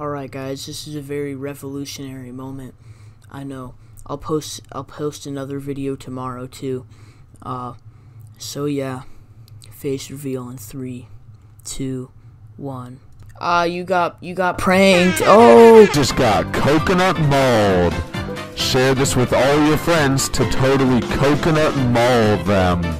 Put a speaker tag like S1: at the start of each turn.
S1: Alright guys, this is a very revolutionary moment. I know. I'll post I'll post another video tomorrow too. Uh so yeah. Face reveal in three, two, one. Ah, uh, you got you got pranked. Oh
S2: just got coconut malled. Share this with all your friends to totally coconut mall them.